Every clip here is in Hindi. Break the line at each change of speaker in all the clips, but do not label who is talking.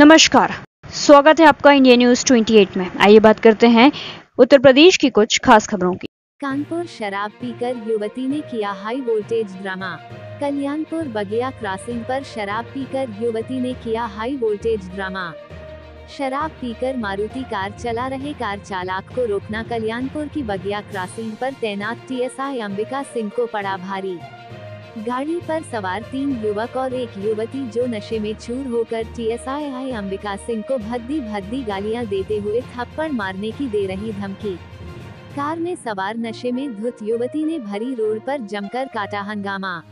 नमस्कार। स्वागत है आपका इंडिया न्यूज़ 28 में। आइए बात करते हैं उत्तर प्रदेश की कुछ खास खबरों की।
कानपुर शराब पीकर युवती ने किया हाई वोल्टेज ड्रामा। कल्याणपुर बगिया क्रॉसिंग पर शराब पीकर युवती ने किया हाई वोल्टेज ड्रामा। शराब पीकर मारुति कार चला रहे कार चालक को रोकना, कल्याणपुर की बगिया क्रॉसिंग पर तैनात टीएसआई अंबिका सिंह को पड़ा भारी। गाड़ी पर सवार तीन युवक और एक युवती जो नशे में चूर होकर टी टीएसआई अंबिका सिंह को भद्दी भद्दी गालियाँ देते हुए थप्पड़ मारने की दे रही धमकी। कार में सवार नशे में धुत युवती ने भरी रोड पर जमकर काटा हंगामा।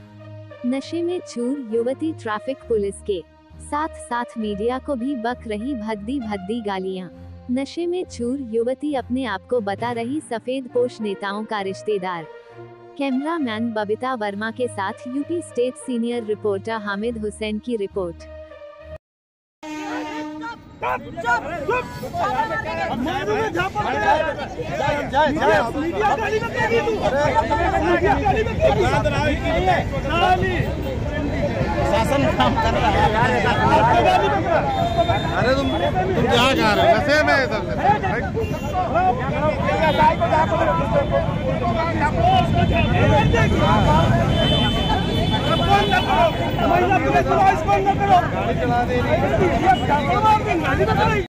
नशे में चूर युवती ट्रैफ़िक पुलिस के साथ साथ मीडिया को भी बक रही भद्दी भद्दी गालियाँ। नशे में चूर युवती अपने आप को बता रही सफ़ेद पोष नेताओं का रिश्तेदार। कैमरामैन बबीता वर्मा के साथ UP state senior reporter Hamid Hussain की रिपोर्ट।
शासन काम कर रहा है अरे तुम तुम यहाँ जा रहे हो? वैसे मैं
महिला पुलिस को बंद करो।